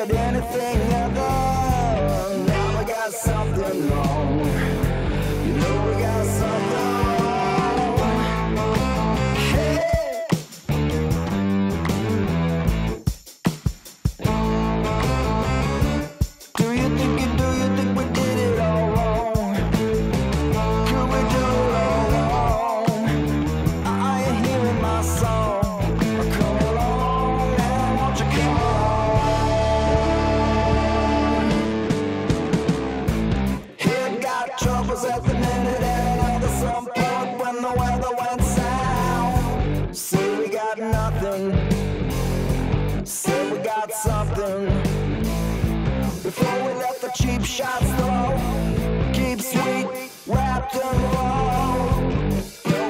at anything at. Now I got something wrong. keep sweet, wrapped. No,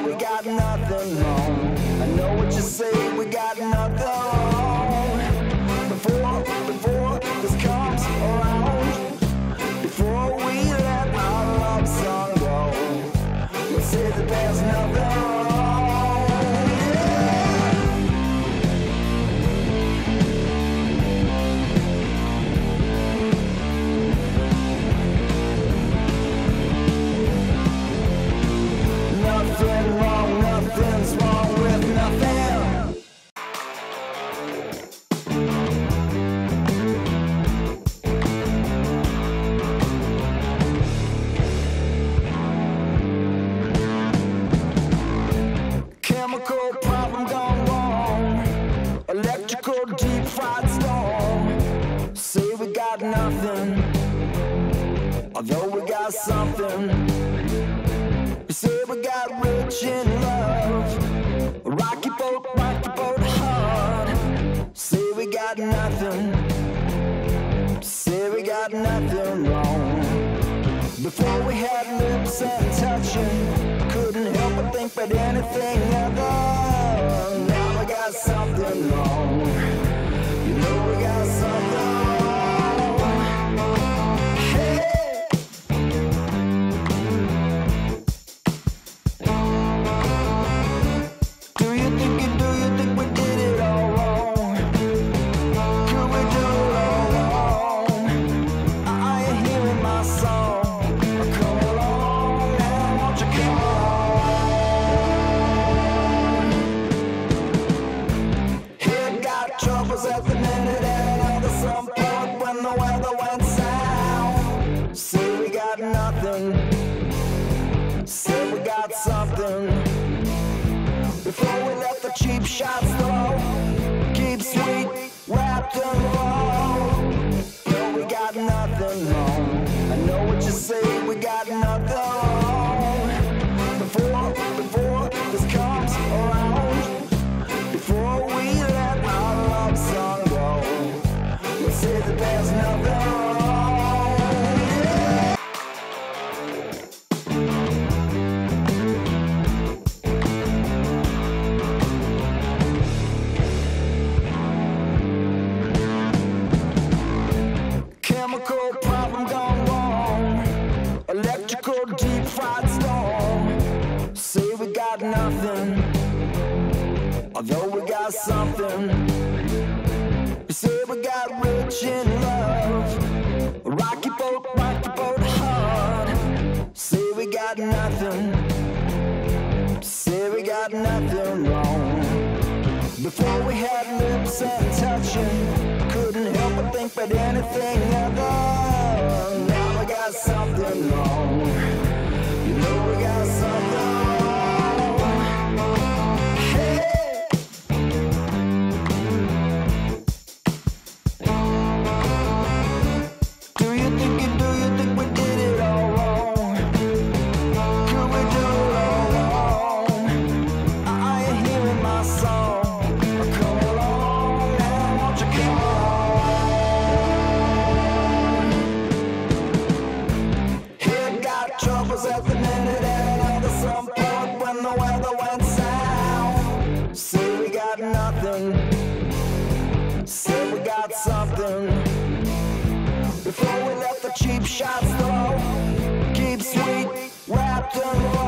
we got nothing wrong. I know what you say, we got nothing. Before, before this comes around, before we let our love song go, say that there's nothing done. in love. Rock your boat, rock your boat hard. Say we got nothing. Say we got nothing wrong. Before we had lips and touching, couldn't help but think about anything other. shots slow, keep sweet, wrapped in love.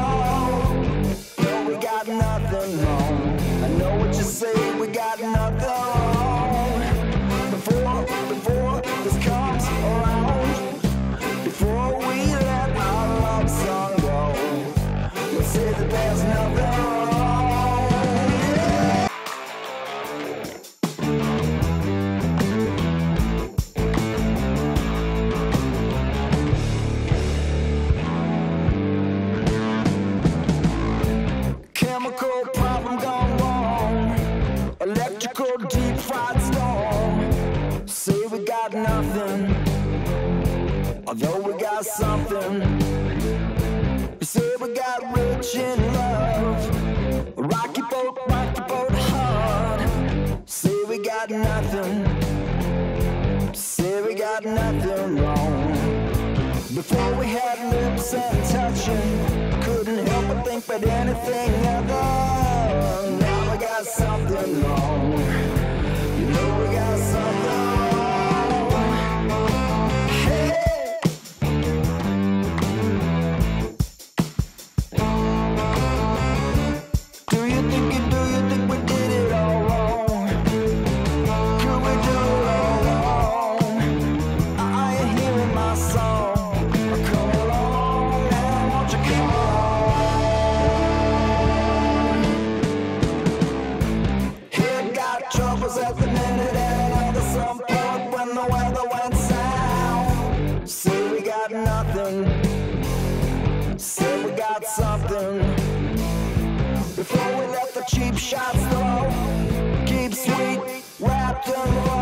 in love. Rocky boat, rocky boat hard. Say we got nothing. Say we got nothing wrong. Before we had lips and touching, couldn't help but think about anything other. shots low, keep sweet, wrapped in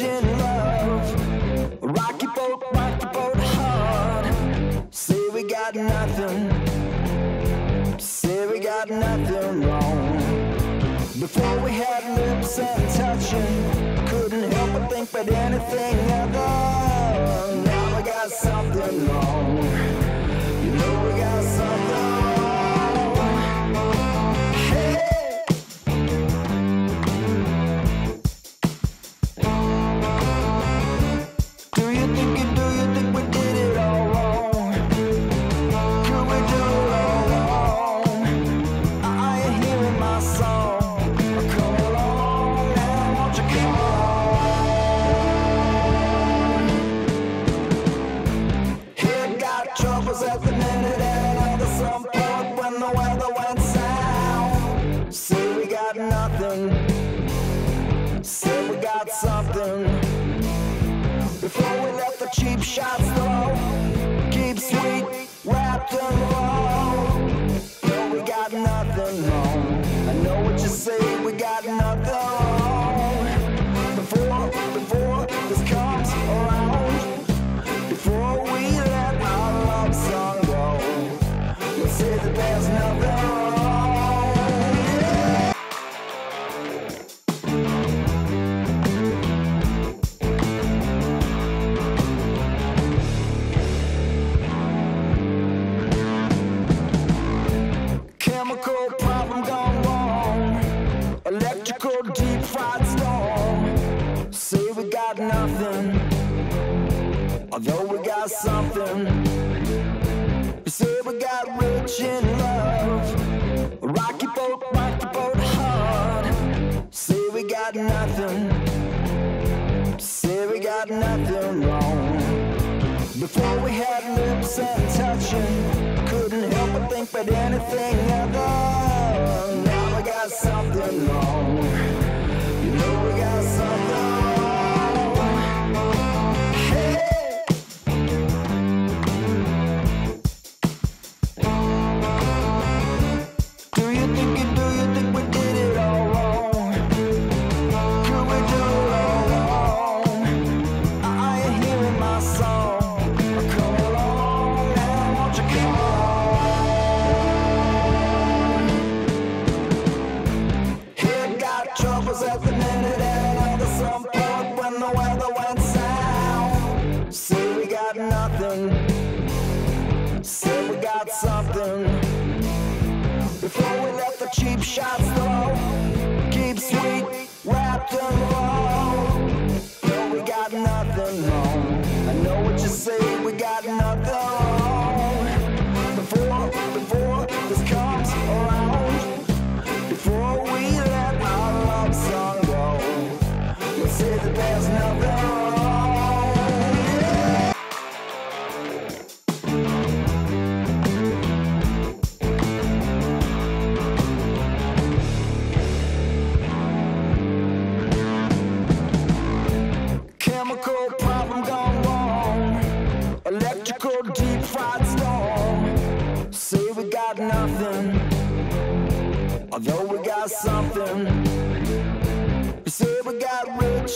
in love. Rock your boat, rock your boat hard. Say we got nothing. Say we got nothing wrong. Before we had lips and touching, couldn't help but think about anything other. shot slow, keep sweet, wrapped in love. Christian love. Rocky boat, rocky boat hard. Say we got nothing. Say we got nothing wrong. Before we had lips and touching, couldn't help but think about anything other. shots keep sweet, wrapped in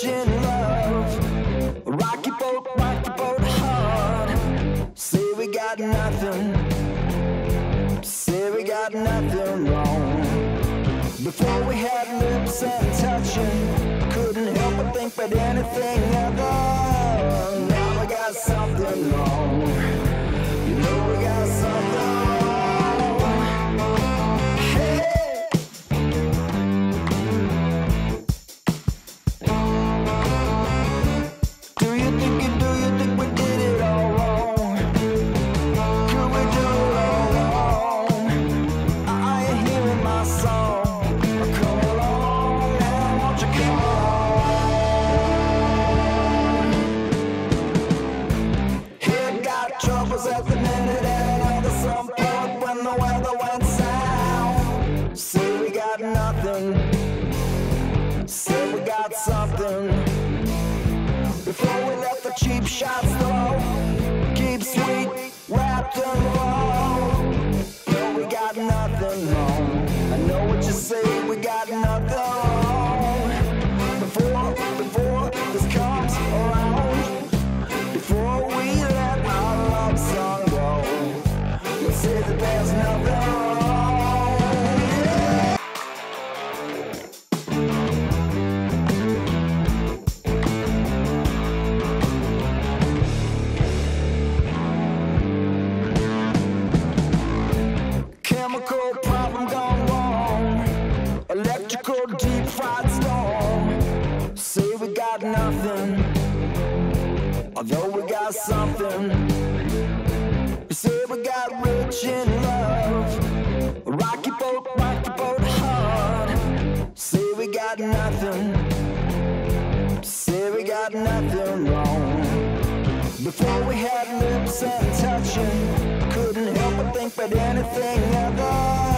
much in love. Rocky boat, rocky boat hard. Say we got nothing. Say we got nothing wrong. Before we had lips and touching, couldn't help but think about anything other. keep sweet, wrapped and low. We got nothing wrong. I know what you say. much in love. Rocky boat, rocky boat hard. Say we got nothing. Say we got nothing wrong. Before we had lips and touching, couldn't help but think about anything other.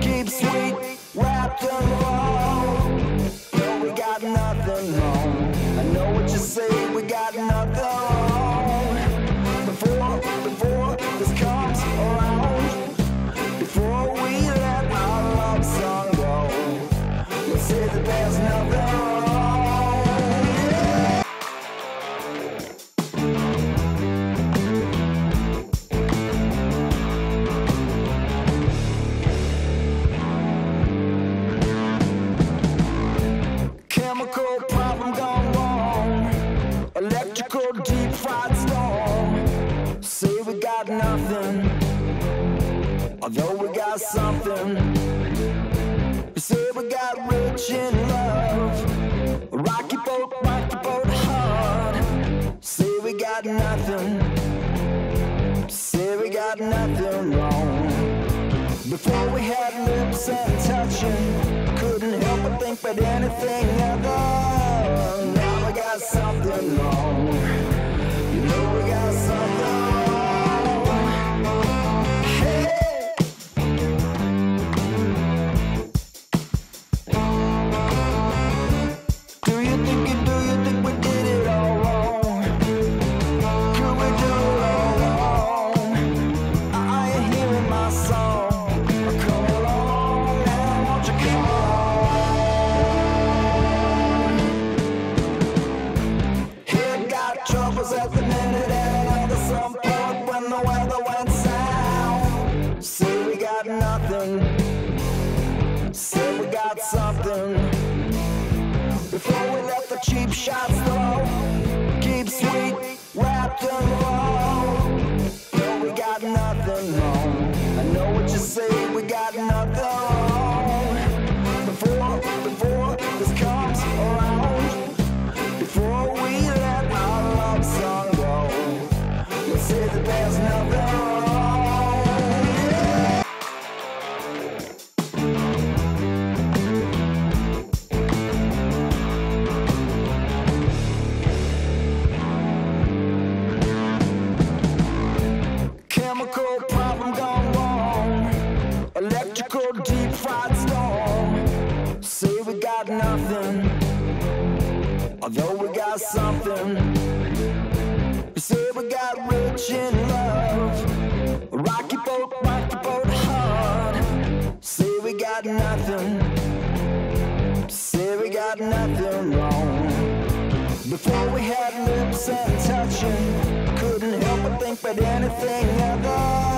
keep sweet, wrapped we got nothing wrong. I know what you say. in love. Rocky boat, rocky boat hard. Say we got nothing. Say we got nothing wrong. Before we had lips and touching, couldn't help but think about anything other. Now I got something wrong. keep sweet, wrapped in in love. Rocky boat, rocky boat hard. Say we got nothing. Say we got nothing wrong. Before we had lips and touching, couldn't help but think about anything other.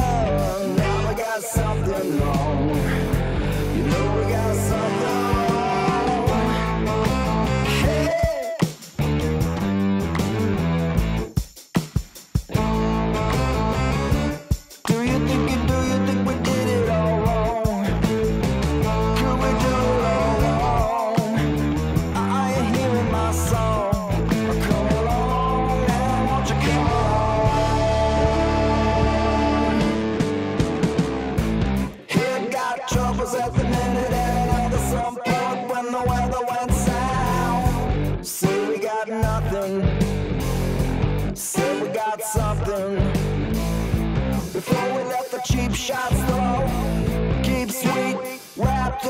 keep sweet, wrapped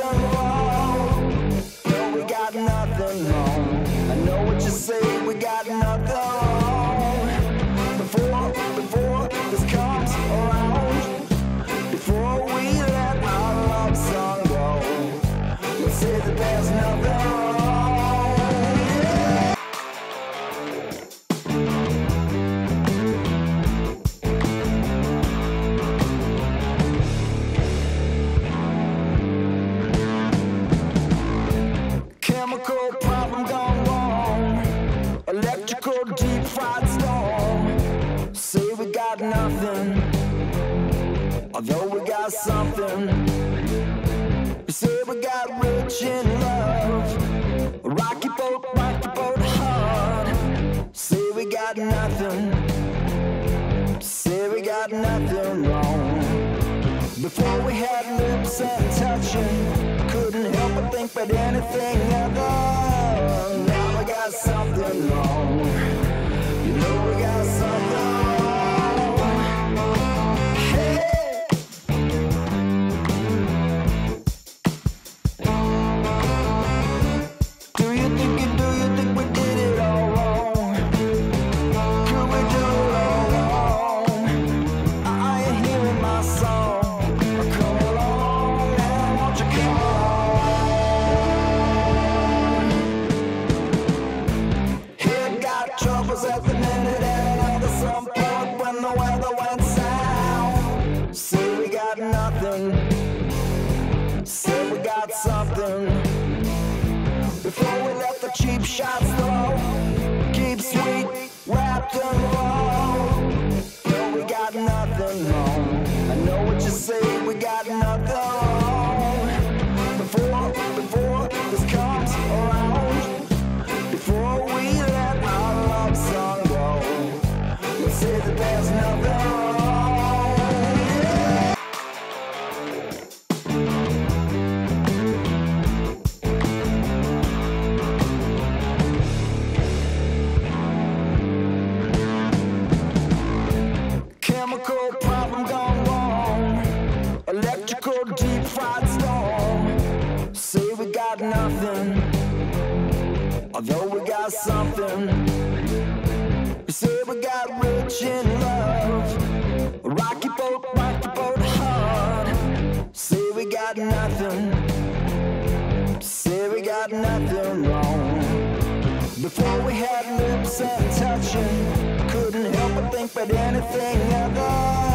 and we got nothing wrong. I know what you say. boat, boat hard. Say we got nothing. Say we got nothing wrong. Before we had lips and touching, couldn't help but think anything other. Now I got something wrong. shots low, keep sweet, wrapped in love. touching. Couldn't help but think about anything other.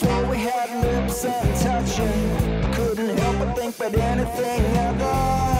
Before we had lips and touching, couldn't help but think about anything other.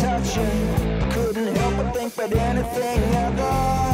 touching. Couldn't help but think about anything other.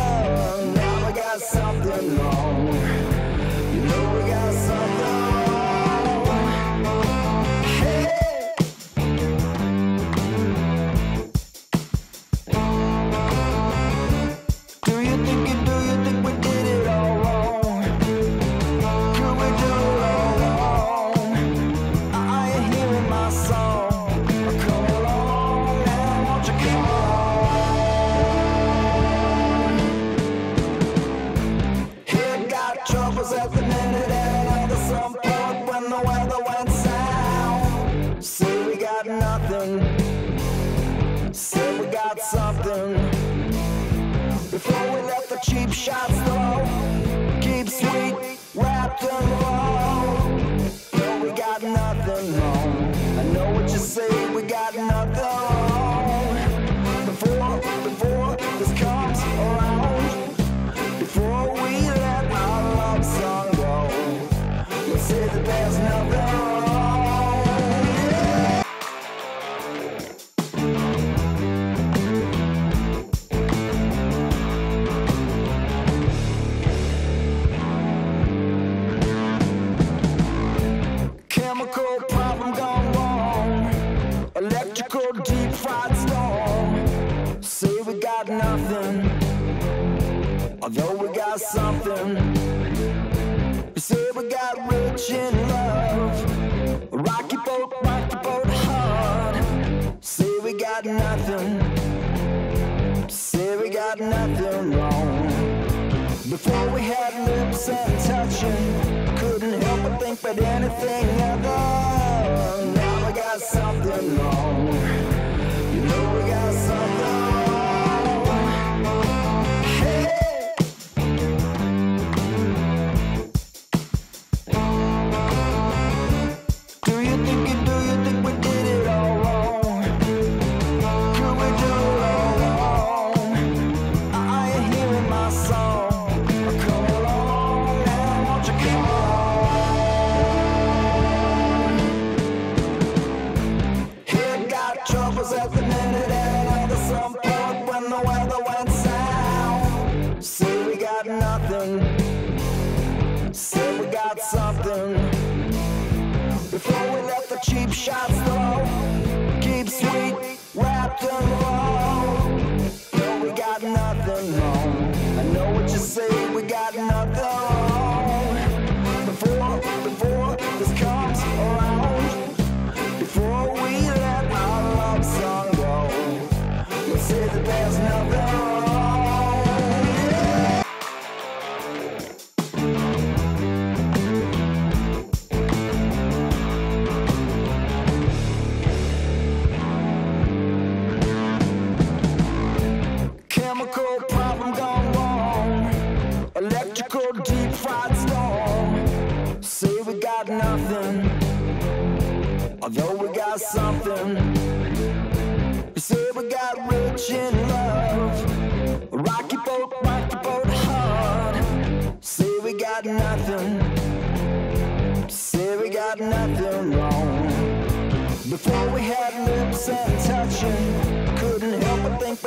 offered anything at all.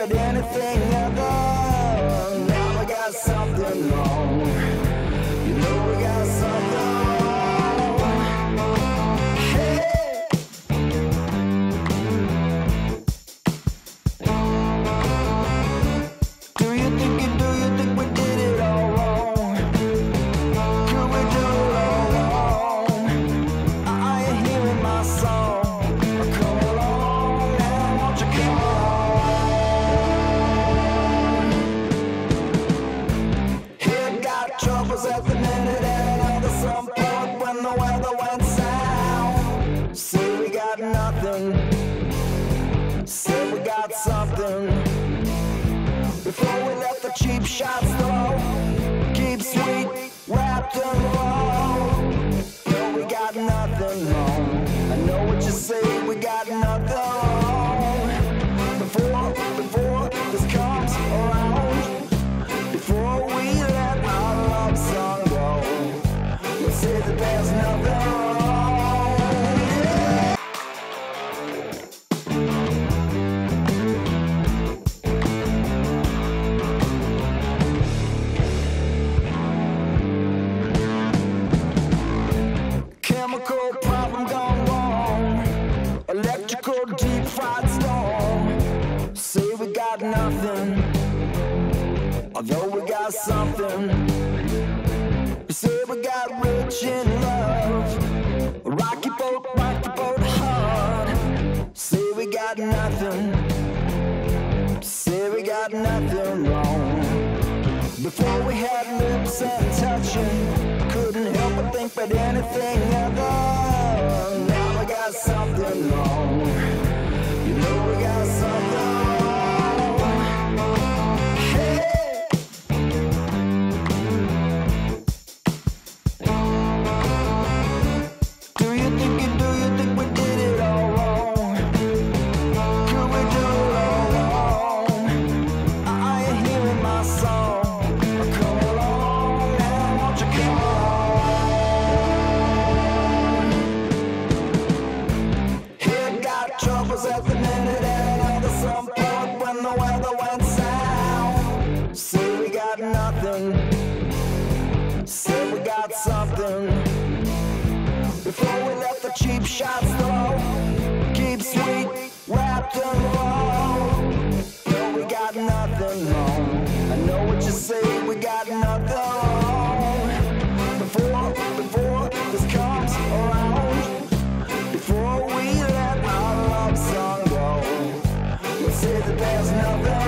offered anything at all. in love. Rocky boat, rocky boat hard. Say we got nothing. Say we got nothing wrong. Before we had lips and touching, couldn't help but think about anything other. keep sweet, wrapped and. No, we got nothing. I know what you say, we got nothing. Before, before this comes around, before we let our love song go, say that there's nothing.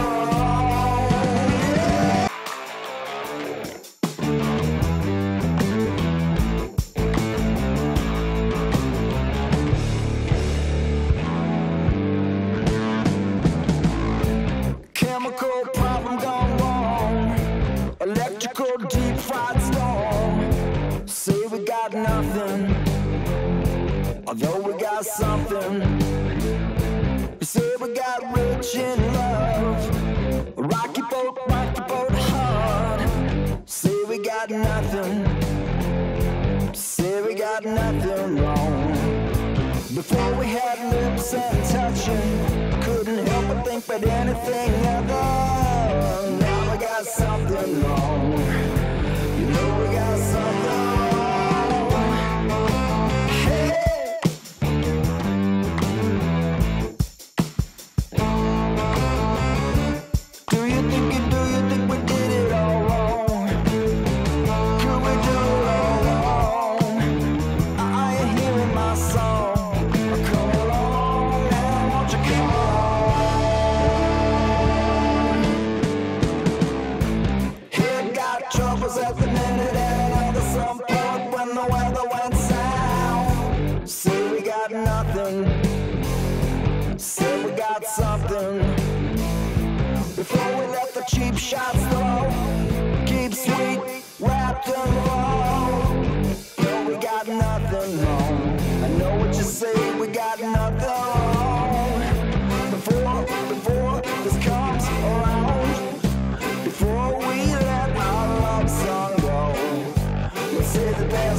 offered anything other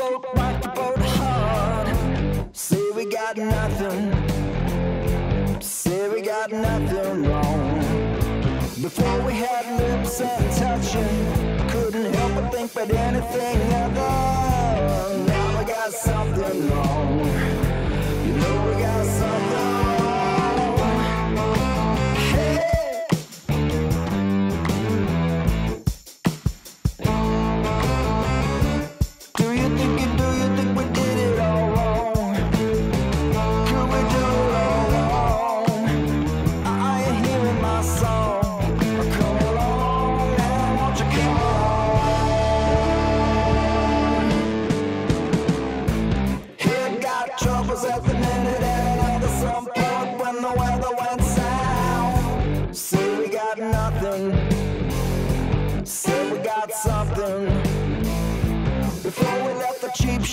folk rock the boat hard. Say we got nothing. Say we got nothing wrong. Before we had lips and touching, couldn't help but think about anything other.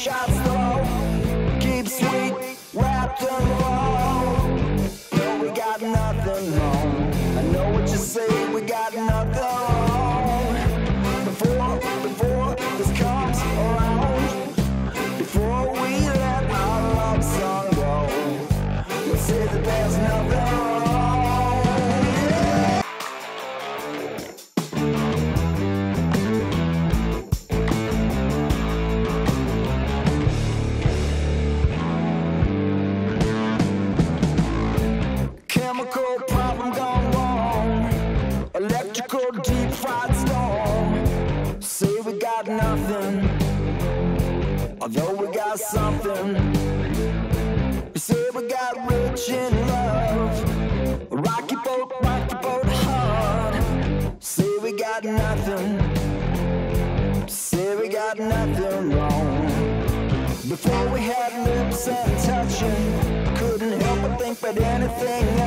shots slow, keep sweet, wrapped in love. anything.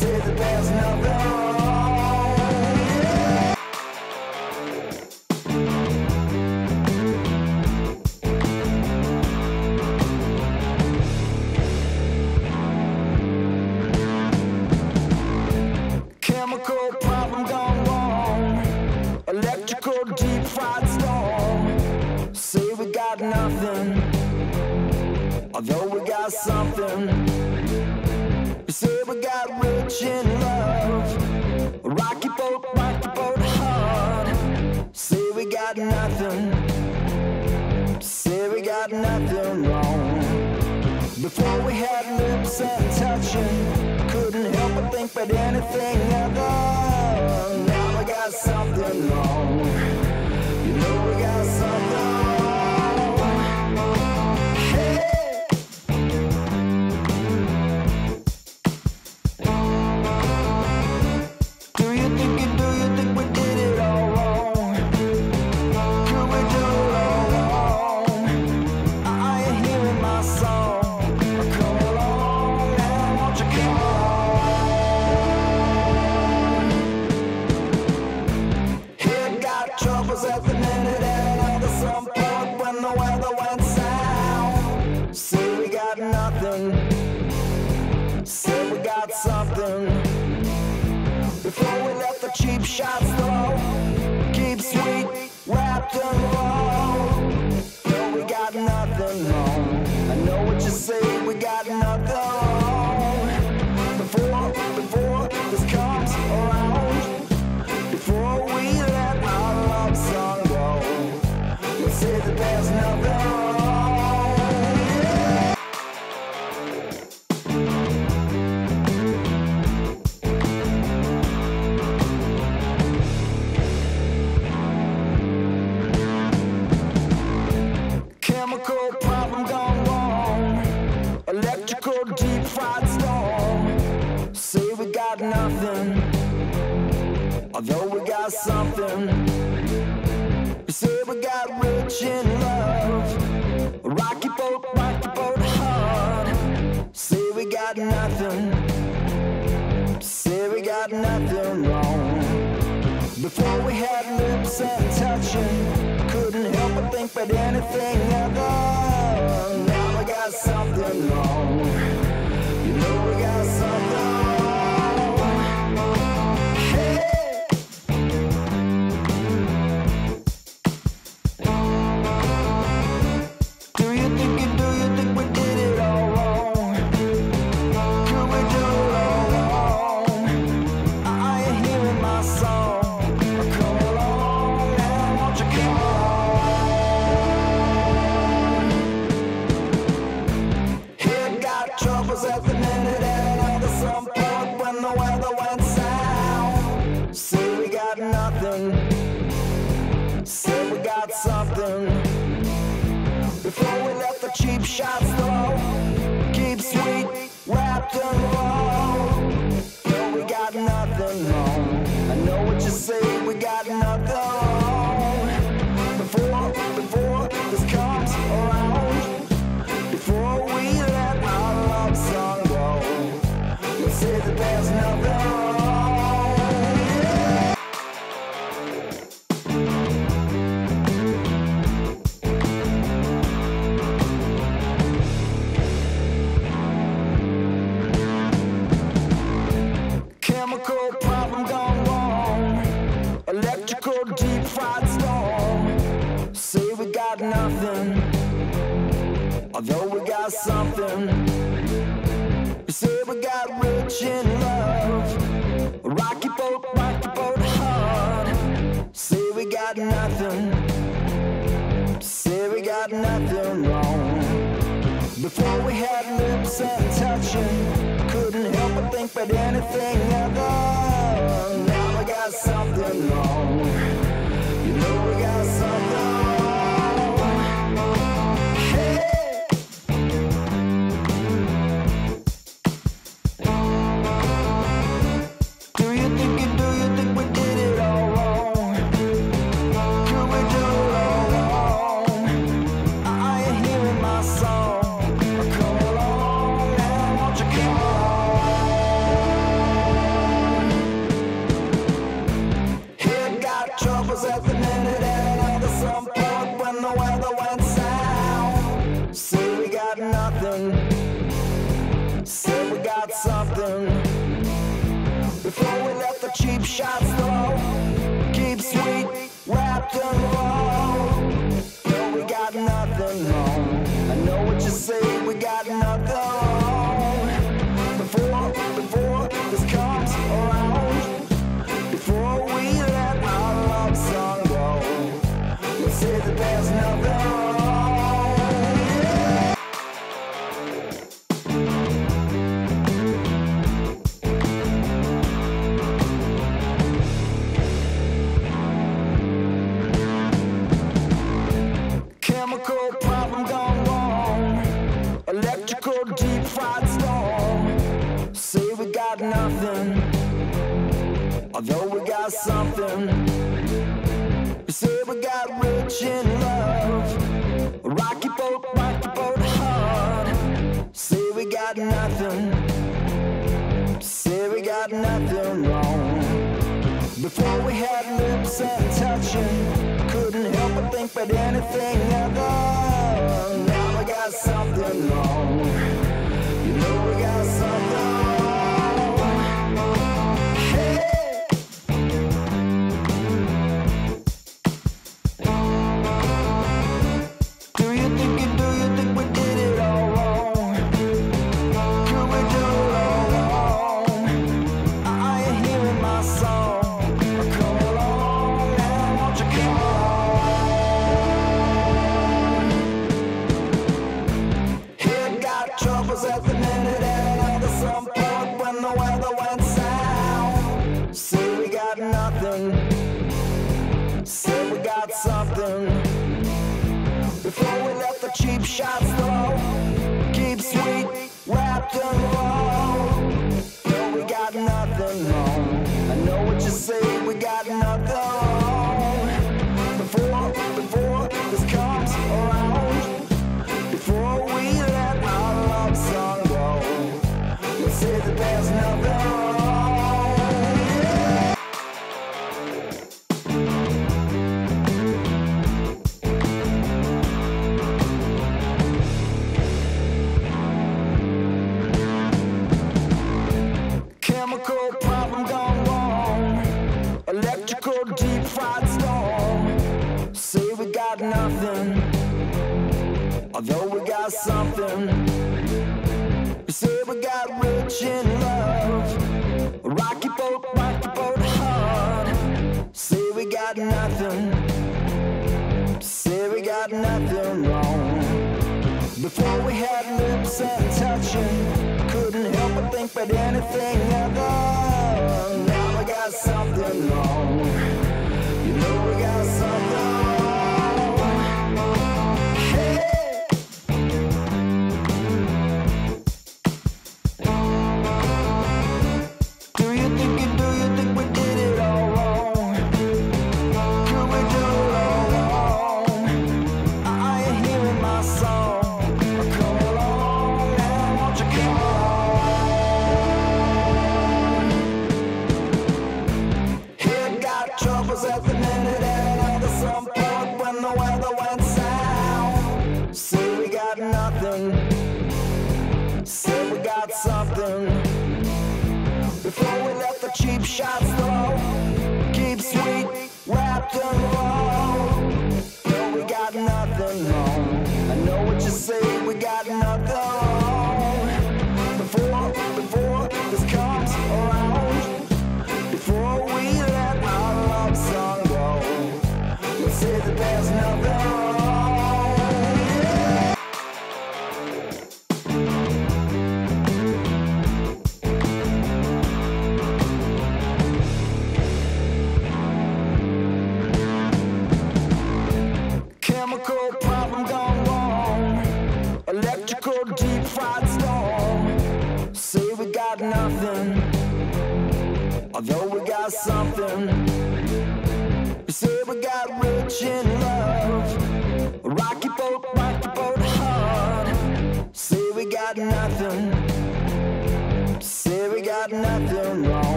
said that there's nothing Before we had lips and touching, couldn't help but think about anything other. See the bells there's nothing offered anything. say that there's nothing but anything other. say that there's nothing but anything other. say that there's nothing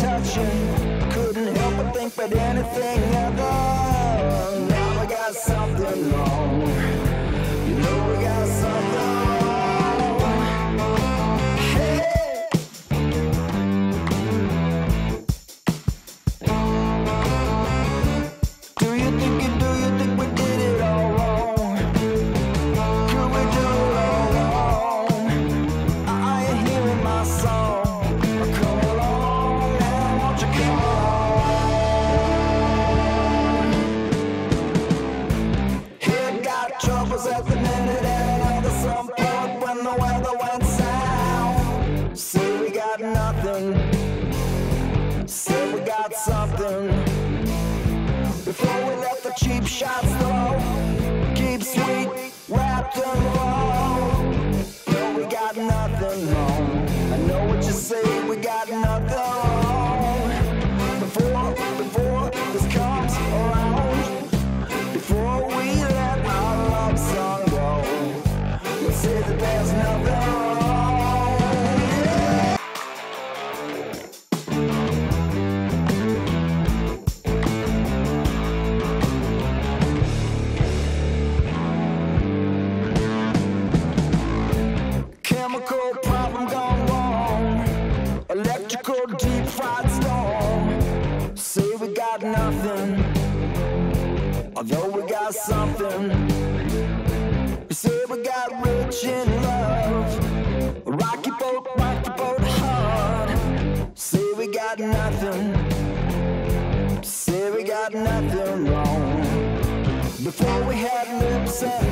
touching. Couldn't help but think about anything other. there's no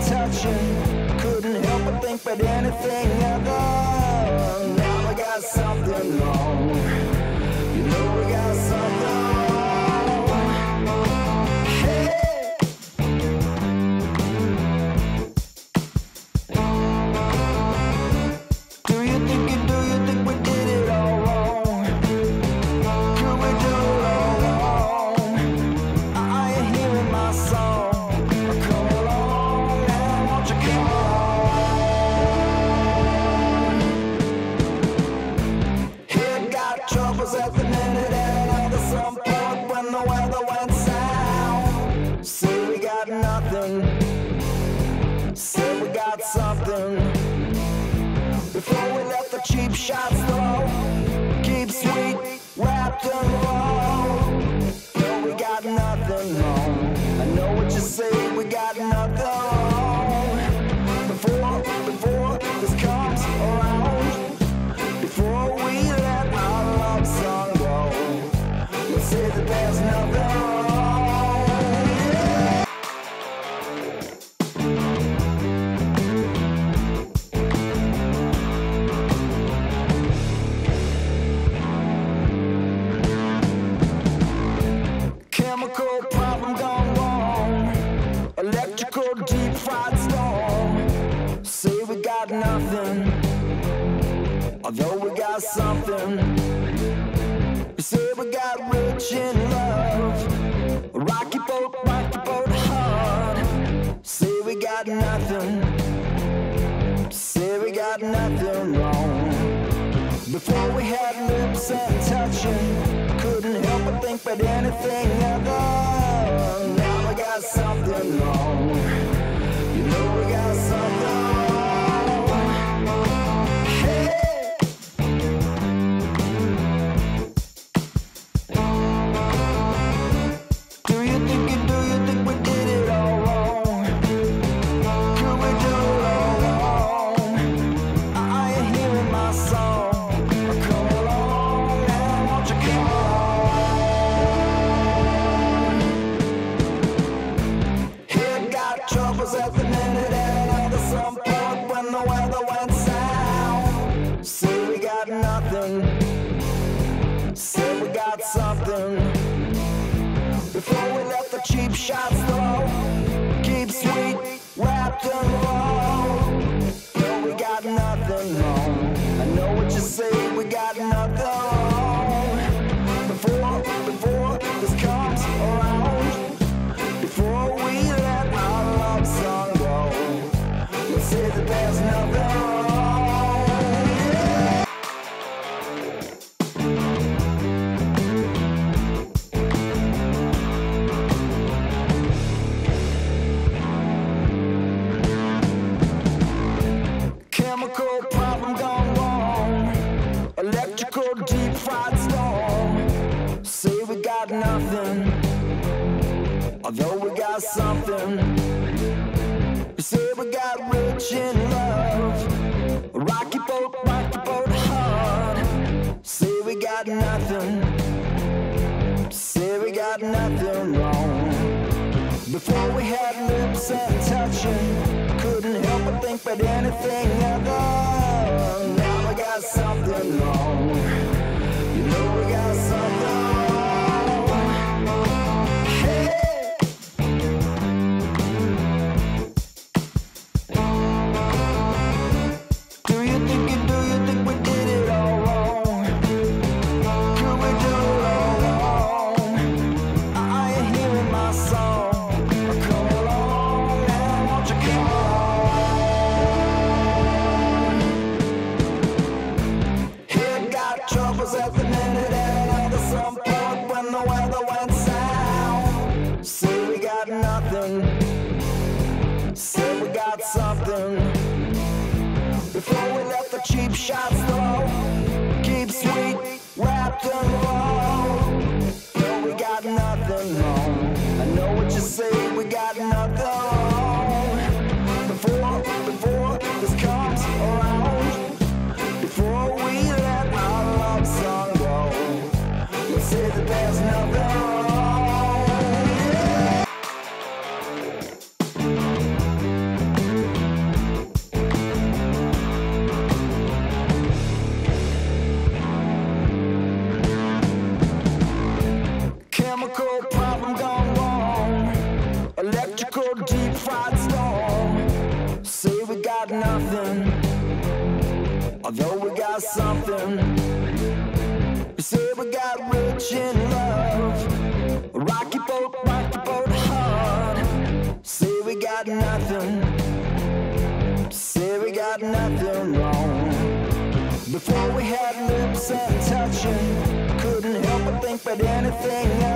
touching. Couldn't help but think about anything other. But anything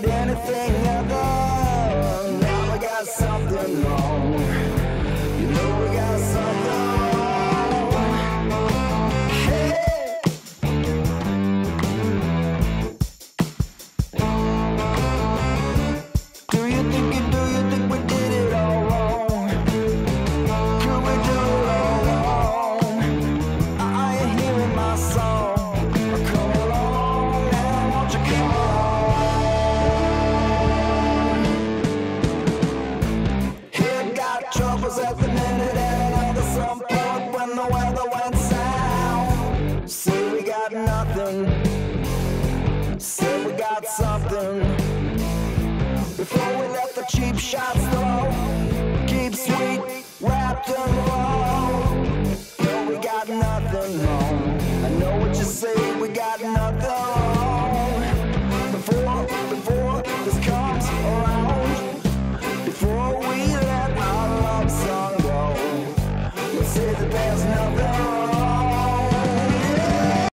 but anything other. Now